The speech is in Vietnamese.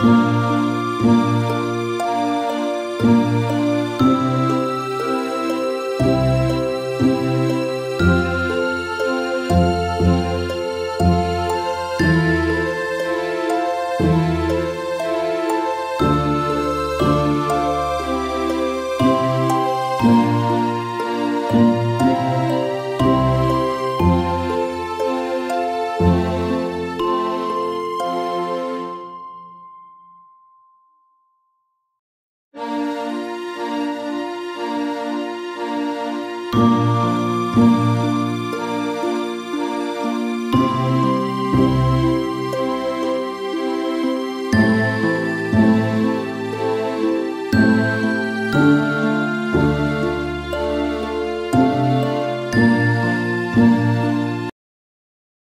thank you. Música